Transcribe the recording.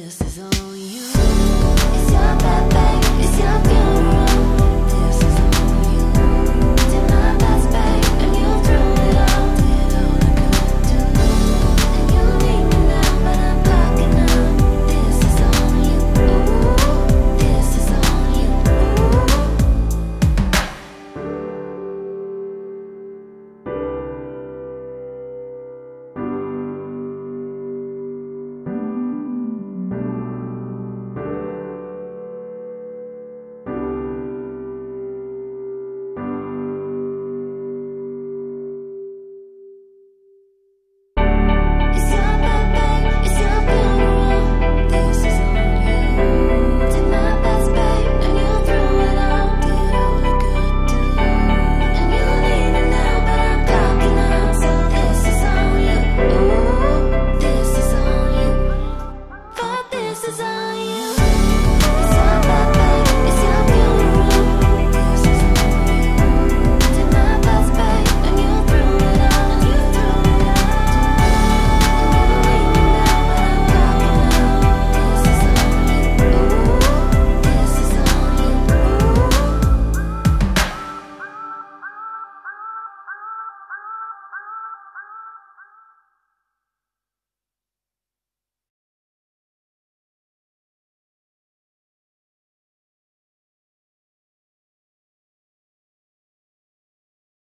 this.